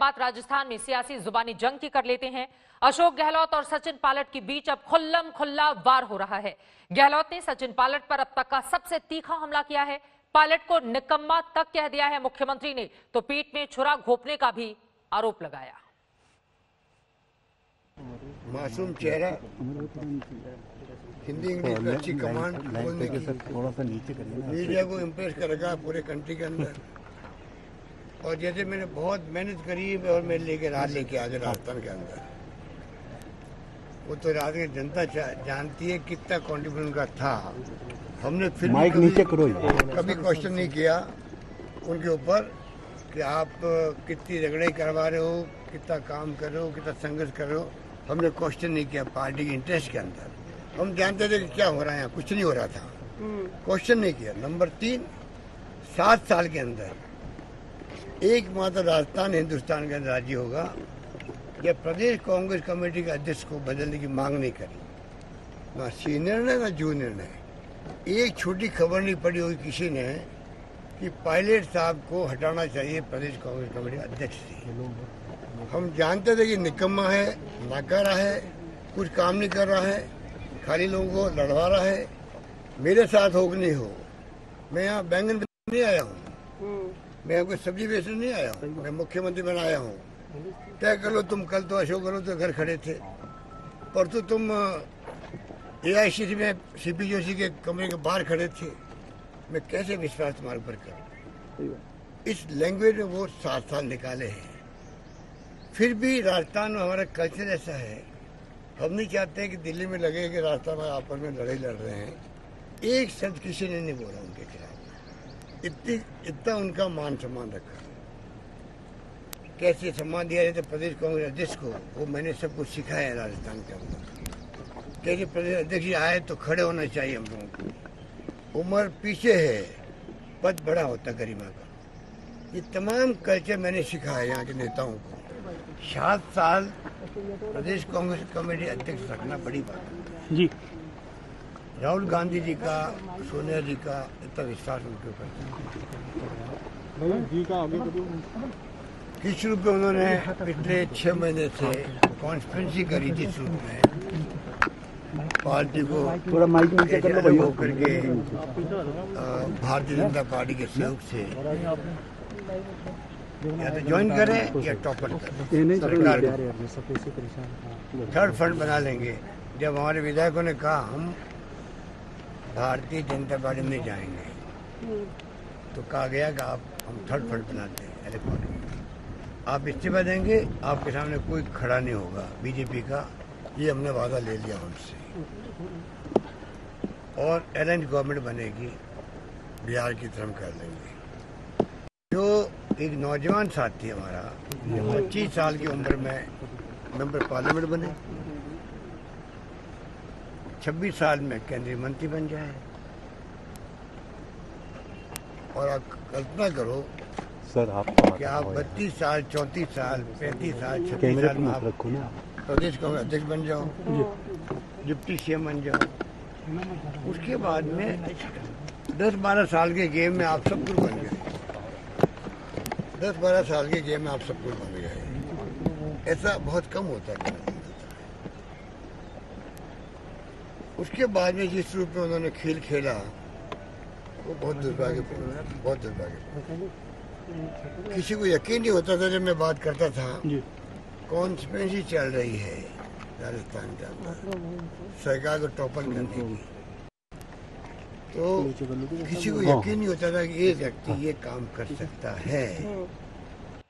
बात राजस्थान में सियासी जुबानी जंग की कर लेते हैं। अशोक गहलोत और सचिन पायलट के बीच अब खुल्लम खुल्ला वार हो रहा है। गहलोत ने सचिन पायलट पर अब तक का सबसे तीखा हमला किया है। पायलट को निकम्मा तक कह दिया है मुख्यमंत्री ने तो पीठ में छुरा घोपने का भी आरोप लगाया। मासूम चेहरा हिंदी इंग्लिश में अच्छी कमांड बोलने की। थोड़ा सा नीचे मीडिया को इम्प्रेस कर रखा पूरे कंट्री के अंदर। और जैसे मैंने बहुत मेहनत करी और मैं लेके रात लेके आज राजस्थान के अंदर। वो तो रात की जनता जानती है कितना कॉन्ट्रीब्यूशन का था। हमने फिर माइक कभी- नीचे करो कभी क्वेश्चन नहीं किया उनके ऊपर कि आप कितनी रगड़ाई करवा रहे हो कितना काम कर रहे हो कितना संघर्ष कर रहे हो। हमने क्वेश्चन नहीं किया पार्टी के इंटरेस्ट के अंदर। हम जानते थे कि क्या हो रहा है यहाँ कुछ नहीं हो रहा था। क्वेश्चन नहीं किया। नंबर तीन सात साल के अंदर एकमात्र राजस्थान, हिंदुस्तान का राज्य होगा, जब प्रदेश कांग्रेस कमेटी के अध्यक्ष को बदलने की मांग नहीं करी। ना सीनियर ने ना जूनियर ने एक छोटी खबर नहीं पड़ी हुई किसी ने कि पायलट साहब को हटाना चाहिए प्रदेश कांग्रेस कमेटी अध्यक्ष से। हम जानते थे कि निकम्मा है, नाकारा है, कुछ काम नहीं कर रहा है, खाली लोगों को लड़वा रहा है। मेरे साथ हो कि नहीं हो, मैं यहाँ बैंगन नहीं आया हूँ। मैं कोई सब्ज़ी बेचने नहीं आया हूँ। मैं मुख्यमंत्री बना आया हूँ। तय कर लो, तुम कल तो अशोक गहलोत के घर खड़े थे। परसों तुम ए आई सी में सीपी जोशी के कमरे के बाहर खड़े थे। मैं कैसे विश्वास तुम्हारे ऊपर करूँ? इस लैंग्वेज में वो सात साल निकाले हैं। फिर भी राजस्थान में हमारा कल्चर ऐसा है। हम नहीं चाहते कि दिल्ली में लगे कि राजस्थान में आपस में लड़ाई लड़ रहे हैं। एक शब्द किसी ने नहीं बोला उनके खिलाफ। इतनी, इतना उनका मान सम्मान रखा। कैसे सम्मान दिया जाता है प्रदेश कांग्रेस अध्यक्ष को, वो मैंने सबको सिखाया है राजस्थान के अंदर। कैसे प्रदेश अध्यक्ष जी आए तो खड़े होना चाहिए हम लोगों को। उम्र पीछे है, पद बड़ा होता गरिमा का। ये तमाम कल्चर मैंने सिखाया यहाँ के नेताओं को। सात साल प्रदेश कांग्रेस कमेटी अध्यक्ष रखना बड़ी बात है। जी। राहुल गांधी जी का सोनिया जी का इतना विश्वास उनके ऊपर जी का आगे किस रूप में उन्होंने पिछले छह महीने से कॉन्स्पिरेंसी करी थी रूप में? पार्टी को थोड़ा माइक नीचे कर लो ऐसे अलग भैया। होकर के भारतीय जनता पार्टी के सहयोग से या तो ज्वाइन करें या टॉपर करें। सरकार थर्ड फंड बना लेंगे। जब हमारे विधायकों ने कहा हम भारतीय जनता पार्टी में जाएँगे। तो कहा गया कि आप हम थर्ड फंड बनाते हैं इलेक्ट्रॉनिक आप इस्तीफा देंगे आपके सामने कोई खड़ा नहीं होगा बीजेपी का। ये हमने वादा ले लिया उनसे। और अरेंज गवर्नमेंट बनेगी बिहार की तरफ़ कर लेंगे। जो एक नौजवान साथी हमारा पच्चीस साल की उम्र में मेंबर पार्लियामेंट बने। छब्बीस साल में केंद्रीय मंत्री बन जाए। और आप कल्पना करो सर आप कि आप बत्तीस साल चौंतीस साल पैंतीस साल कैमरे साल में मत आप रखो ना। प्रदेश कांग्रेस अध्यक्ष बन जाओ। डिप्टी सीएम बन जाओ। उसके बाद में दस बारह साल के गेम में आप सब कुछ बन गए। दस बारह साल के गेम में आप सब कुछ बन गए। ऐसा बहुत कम होता है। उसके बाद में जिस रूप में उन्होंने खेल खेला वो बहुत दुर्भाग्यपूर्ण बहुत दुर्भाग्यपूर्ण किसी को यकीन नहीं होता था जब मैं बात करता था जी। कॉन्स्पिरेसी चल रही है राजस्थान के अंदर। सरकार को टॉपर करने की। तो किसी को यकीन नहीं होता था कि ये व्यक्ति ये काम कर सकता है।